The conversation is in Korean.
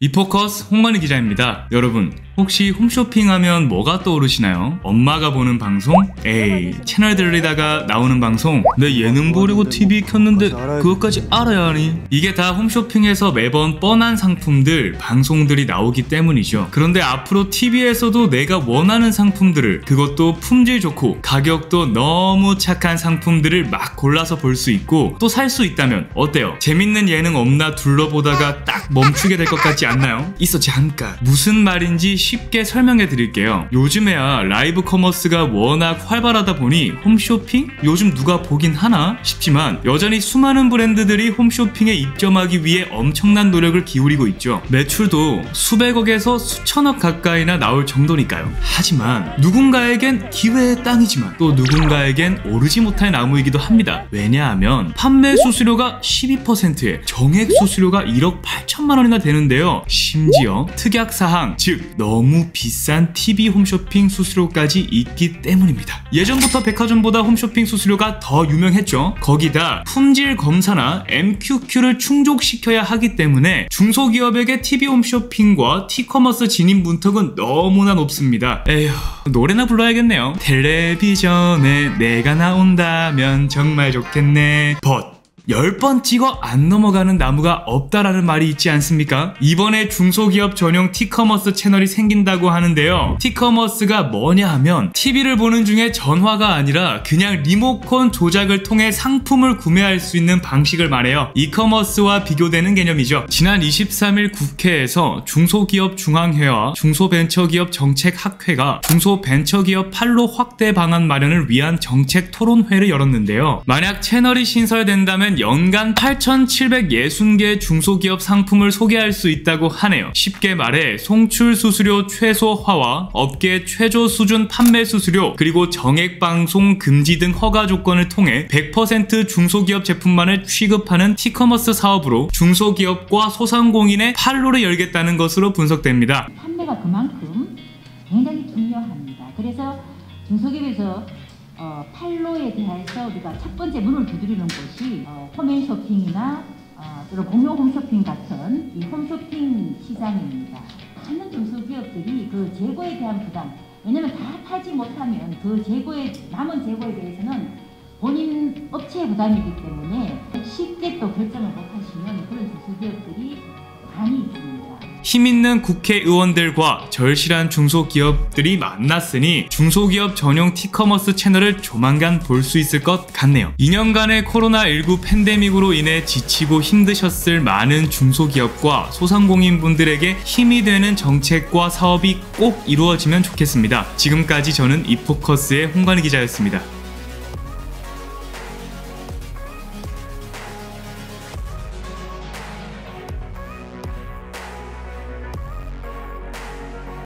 이포커스 홍건희 기자입니다. 여러분, 혹시 홈쇼핑하면 뭐가 떠오르시나요? 엄마가 보는 방송? 에이, 채널 돌리다가 나오는 방송? 내 예능 보려고 TV 켰는데 그것까지 알아야 하니? 이게 다 홈쇼핑에서 매번 뻔한 상품들, 방송들이 나오기 때문이죠. 그런데 앞으로 TV에서도 내가 원하는 상품들을, 그것도 품질 좋고 가격도 너무 착한 상품들을 막 골라서 볼 수 있고 또 살 수 있다면 어때요? 재밌는 예능 없나 둘러보다가 딱 멈추게 될 것 같지 않나요? 있어 잠깐 무슨 말인지 쉽게 설명해 드릴게요 요즘에야 라이브 커머스가 워낙 활발하다 보니 홈쇼핑? 요즘 누가 보긴 하나? 싶지만 여전히 수많은 브랜드들이 홈쇼핑에 입점하기 위해 엄청난 노력을 기울이고 있죠 매출도 수백억에서 수천억 가까이나 나올 정도니까요 하지만 누군가에겐 기회의 땅이지만 또 누군가에겐 오르지 못할 나무이기도 합니다 왜냐하면 판매 수수료가 12%에 정액 수수료가 1억 8천만 원이나 되는데요 심지어 특약사항, 즉 너무 비싼 TV 홈쇼핑 수수료까지 있기 때문입니다. 예전부터 백화점보다 홈쇼핑 수수료가 더 유명했죠. 거기다 품질 검사나 MQQ를 충족시켜야 하기 때문에 중소기업에게 TV 홈쇼핑과 티커머스 진입 문턱은 너무나 높습니다. 에휴, 노래나 불러야겠네요. 텔레비전에 내가 나온다면 정말 좋겠네. But. 10번 찍어 안 넘어가는 나무가 없다라는 말이 있지 않습니까? 이번에 중소기업 전용 티커머스 채널이 생긴다고 하는데요. 티커머스가 뭐냐 하면 TV를 보는 중에 전화가 아니라 그냥 리모컨 조작을 통해 상품을 구매할 수 있는 방식을 말해요. 이커머스와 비교되는 개념이죠. 지난 23일 국회에서 중소기업 중앙회와 중소벤처기업 정책학회가 중소벤처기업 판로 확대 방안 마련을 위한 정책 토론회를 열었는데요. 만약 채널이 신설된다면 연간 8,760개 중소기업 상품을 소개할 수 있다고 하네요. 쉽게 말해 송출 수수료 최소화와 업계 최저 수준 판매 수수료 그리고 정액 방송 금지 등 허가 조건을 통해 100% 중소기업 제품만을 취급하는 티커머스 사업으로 중소기업과 소상공인의 판로를 열겠다는 것으로 분석됩니다. 판매가 그만큼 굉장히 중요합니다. 그래서 중소기업에서 어, 판로에 대해서 우리가 첫 번째 문을 두드리는 곳이 어, 홈앤쇼핑이나 어, 또는 공용 홈쇼핑 같은 이 홈쇼핑 시장입니다. 많은 중소기업들이 그 재고에 대한 부담, 왜냐면 다 팔지 못하면 그 재고에 남은 재고에 대해서는 본인 업체의 부담이기 때문에 쉽게 또 결정을 못하시는 그런 중소기업들이 많이. 힘 있는 국회의원들과 절실한 중소기업들이 만났으니 중소기업 전용 티커머스 채널을 조만간 볼 수 있을 것 같네요. 2년간의 코로나19 팬데믹으로 인해 지치고 힘드셨을 많은 중소기업과 소상공인분들에게 힘이 되는 정책과 사업이 꼭 이루어지면 좋겠습니다. 지금까지 저는 이포커스의 홍관희 기자였습니다.